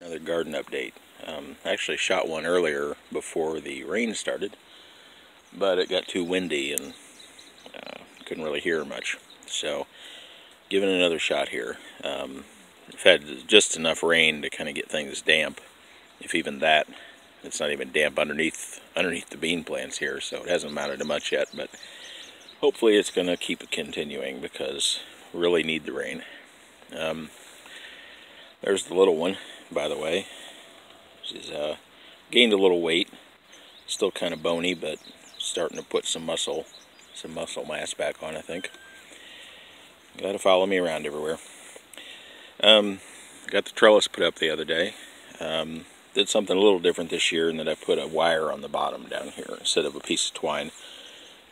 Another garden update. Um, I actually shot one earlier before the rain started, but it got too windy and uh, couldn't really hear much. So, giving another shot here. Um, I've had just enough rain to kind of get things damp, if even that. It's not even damp underneath underneath the bean plants here, so it hasn't amounted to much yet. But hopefully, it's going to keep continuing because really need the rain. Um, there's the little one by the way. She's uh, gained a little weight, still kind of bony, but starting to put some muscle, some muscle mass back on, I think. Got to follow me around everywhere. Um, got the trellis put up the other day. Um, did something a little different this year in that I put a wire on the bottom down here instead of a piece of twine.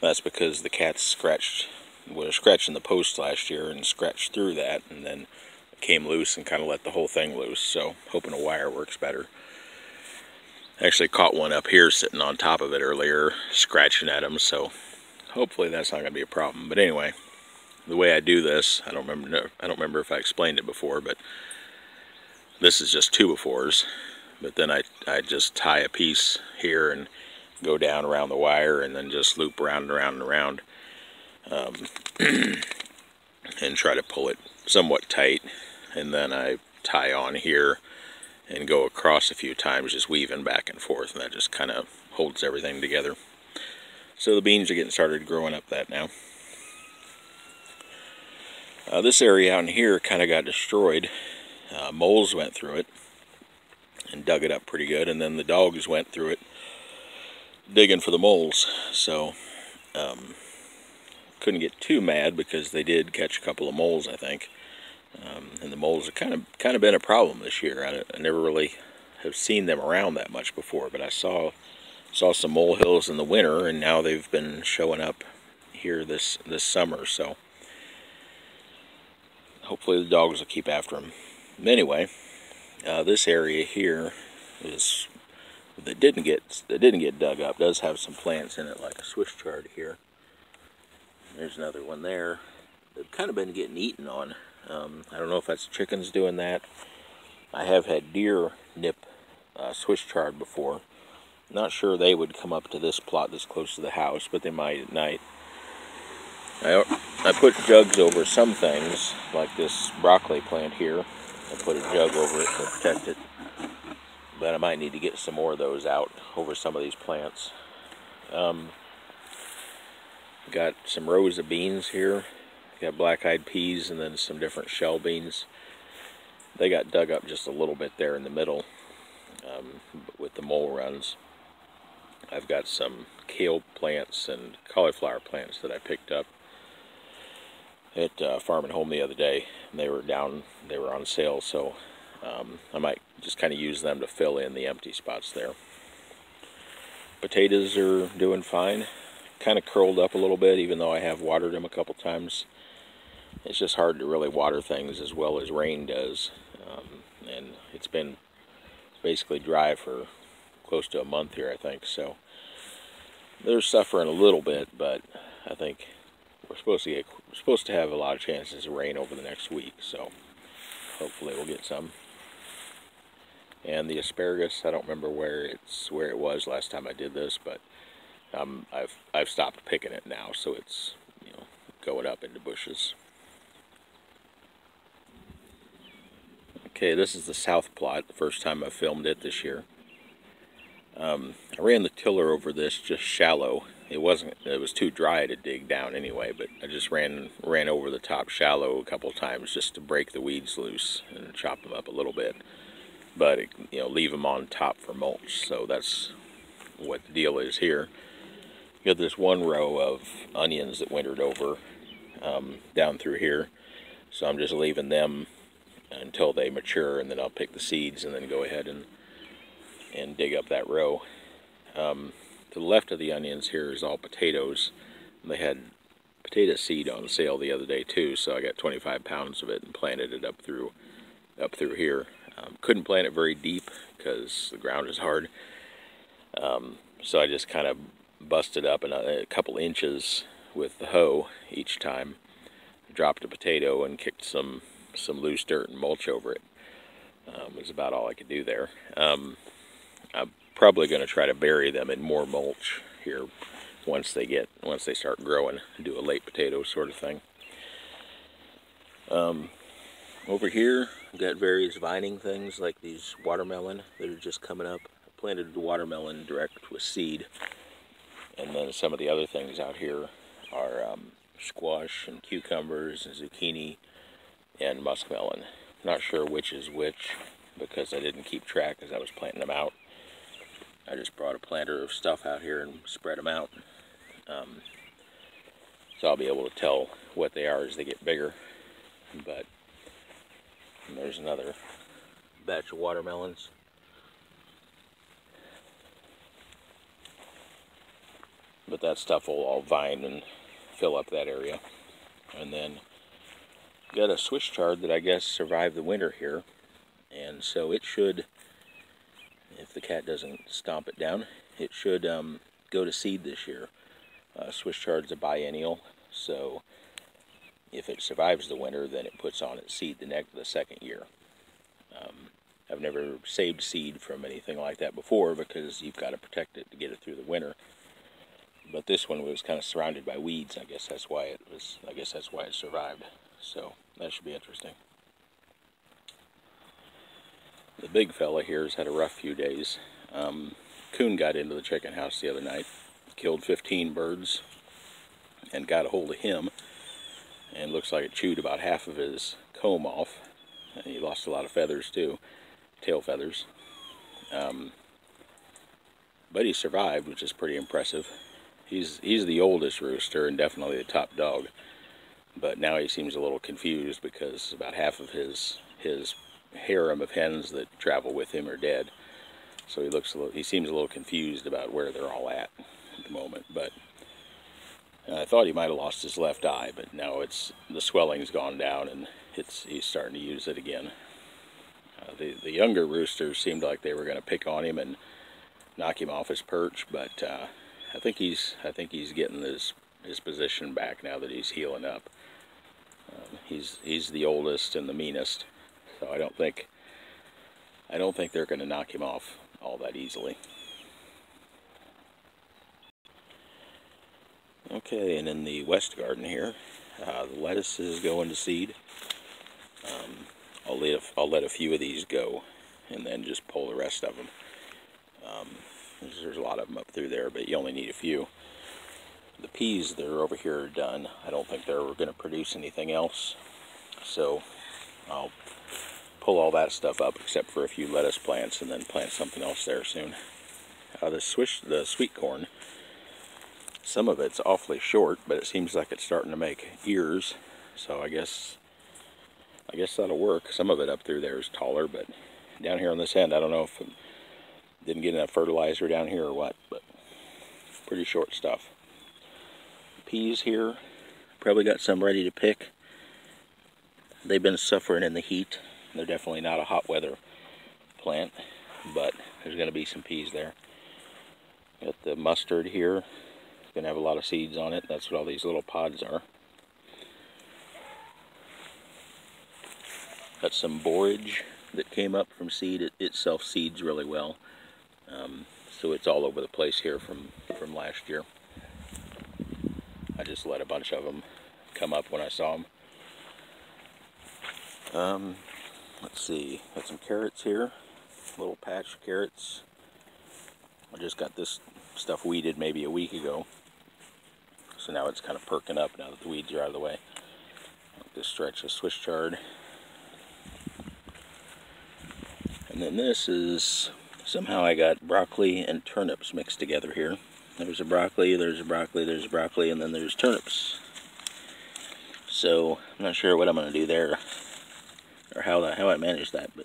That's because the cats scratched, was scratching the post last year and scratched through that, and then came loose and kind of let the whole thing loose. So hoping a wire works better. Actually caught one up here sitting on top of it earlier, scratching at him. So hopefully that's not going to be a problem. But anyway, the way I do this, I don't remember. I don't remember if I explained it before, but this is just two-by-fours. But then I I just tie a piece here and go down around the wire and then just loop around and around and around. Um, and try to pull it somewhat tight and then I tie on here and go across a few times just weaving back and forth and that just kind of holds everything together. So the beans are getting started growing up that now. Uh, this area out in here kind of got destroyed. Uh, moles went through it and dug it up pretty good and then the dogs went through it digging for the moles. So um, couldn't get too mad because they did catch a couple of moles I think. Um, and the moles have kind of kind of been a problem this year. I, I, never really have seen them around that much before, but I saw saw some mole hills in the winter, and now they've been showing up here this this summer. So hopefully the dogs will keep after them. Anyway, uh, this area here is that didn't get that didn't get dug up does have some plants in it, like a Swiss chard here. There's another one there. They've kind of been getting eaten on. Um, I don't know if that's chickens doing that. I have had deer nip uh, Swiss chard before. Not sure they would come up to this plot this close to the house, but they might at night. I, I put jugs over some things, like this broccoli plant here. I put a jug over it to protect it. But I might need to get some more of those out over some of these plants. Um, got some rows of beans here got black-eyed peas and then some different shell beans. They got dug up just a little bit there in the middle um, with the mole runs. I've got some kale plants and cauliflower plants that I picked up at uh, Farm and Home the other day. They were down, they were on sale, so um, I might just kind of use them to fill in the empty spots there. Potatoes are doing fine. Kind of curled up a little bit, even though I have watered them a couple times it's just hard to really water things as well as rain does. Um, and it's been basically dry for close to a month here, I think. So they're suffering a little bit, but I think we're supposed to get supposed to have a lot of chances of rain over the next week. So hopefully we'll get some. And the asparagus, I don't remember where it's where it was last time I did this, but um, I've I've stopped picking it now, so it's you know going up into bushes. Okay, this is the south plot, the first time I filmed it this year. Um, I ran the tiller over this just shallow. It wasn't, it was too dry to dig down anyway, but I just ran ran over the top shallow a couple times just to break the weeds loose and chop them up a little bit. But, it, you know, leave them on top for mulch. So that's what the deal is here. You got this one row of onions that wintered over um, down through here. So I'm just leaving them until they mature, and then I'll pick the seeds and then go ahead and and dig up that row. Um, to the left of the onions here is all potatoes. They had potato seed on sale the other day too, so I got 25 pounds of it and planted it up through up through here. Um, couldn't plant it very deep because the ground is hard, um, so I just kind of busted up a, a couple inches with the hoe each time. Dropped a potato and kicked some some loose dirt and mulch over it. Um, is about all I could do there. Um, I'm probably going to try to bury them in more mulch here once they get once they start growing. Do a late potato sort of thing. Um, over here, got various vining things like these watermelon that are just coming up. I planted the watermelon direct with seed. And then some of the other things out here are um, squash and cucumbers and zucchini and muskmelon. Not sure which is which because I didn't keep track as I was planting them out. I just brought a planter of stuff out here and spread them out. Um, so I'll be able to tell what they are as they get bigger. But there's another batch of watermelons. But that stuff will all vine and fill up that area. And then got a Swiss chard that I guess survived the winter here. And so it should, if the cat doesn't stomp it down, it should um, go to seed this year. Uh, Swiss chard's a biennial, so if it survives the winter, then it puts on its seed the next the second year. Um, I've never saved seed from anything like that before because you've got to protect it to get it through the winter. But this one was kind of surrounded by weeds. I guess that's why it was. I guess that's why it survived. So that should be interesting. The big fella here has had a rough few days. Um, coon got into the chicken house the other night, killed 15 birds, and got a hold of him and looks like it chewed about half of his comb off. And he lost a lot of feathers too, tail feathers. Um, but he survived, which is pretty impressive. He's he's the oldest rooster and definitely the top dog. But now he seems a little confused because about half of his his harem of hens that travel with him are dead. So he looks a little, he seems a little confused about where they're all at at the moment. But I thought he might have lost his left eye, but now it's the swelling's gone down and it's he's starting to use it again. Uh, the the younger roosters seemed like they were going to pick on him and knock him off his perch, but uh, I think he's I think he's getting his his position back now that he's healing up. Um, he's he's the oldest and the meanest, so I don't think I don't think they're going to knock him off all that easily. Okay, and in the west garden here, uh, the lettuce is going to seed. Um, I'll, let a, I'll let a few of these go and then just pull the rest of them. Um, there's, a lot of them up through there, but you only need a few. The peas that are over here are done. I don't think they're going to produce anything else. So I'll pull all that stuff up except for a few lettuce plants and then plant something else there soon. Uh, the, swish, the sweet corn some of it's awfully short, but it seems like it's starting to make ears. So I guess I guess that'll work. Some of it up through there is taller, but down here on this end, I don't know if didn't get enough fertilizer down here or what, but pretty short stuff. Peas here, probably got some ready to pick. They've been suffering in the heat. They're definitely not a hot weather plant, but there's going to be some peas there. Got the mustard here, going to have a lot of seeds on it. That's what all these little pods are. Got some borage that came up from seed. It, it self-seeds really well. Um, so it's all over the place here from, from last year. I just let a bunch of them come up when I saw them. Um, let's see, got some carrots here, little patch of carrots. I just got this stuff weeded maybe a week ago. So now it's kind of perking up now that the weeds are out of the way. This stretch of Swiss chard. And then this is, somehow I got broccoli and turnips mixed together here. There's a broccoli, there's a broccoli, there's a broccoli, and then there's turnips. So, I'm not sure what I'm going to do there, or how, how I manage that, but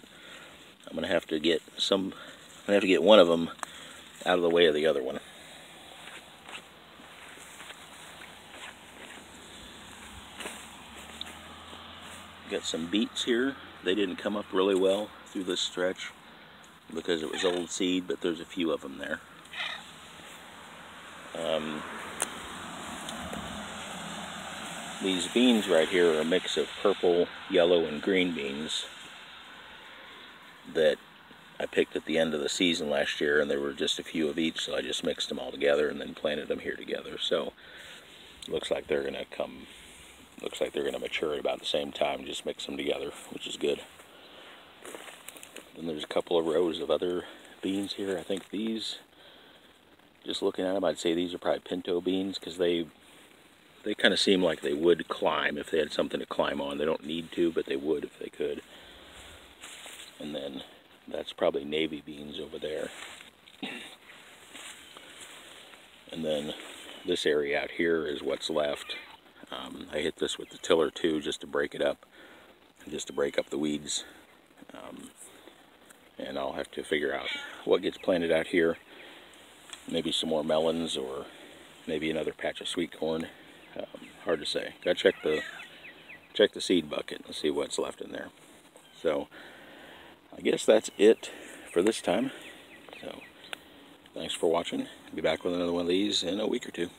I'm going to have to get some, I'm going to have to get one of them out of the way of the other one. Got some beets here. They didn't come up really well through this stretch because it was old seed, but there's a few of them there. Um, these beans right here are a mix of purple, yellow, and green beans. that I picked at the end of the season last year, and there were just a few of each, so I just mixed them all together and then planted them here together. So looks like they're gonna come. Looks like they're gonna mature at about the same time. Just mix them together, which is good. Then there's a couple of rows of other beans here. I think these, just looking at them, I'd say these are probably pinto beans because they they kind of seem like they would climb if they had something to climb on. They don't need to, but they would if they could. And then that's probably navy beans over there. And then this area out here is what's left. Um, I hit this with the tiller too just to break it up, just to break up the weeds. Um, and I'll have to figure out what gets planted out here. Maybe some more melons or maybe another patch of sweet corn. Um, hard to say. Got to check the check the seed bucket and see what's left in there. So I guess that's it for this time. So thanks for watching. Be back with another one of these in a week or two.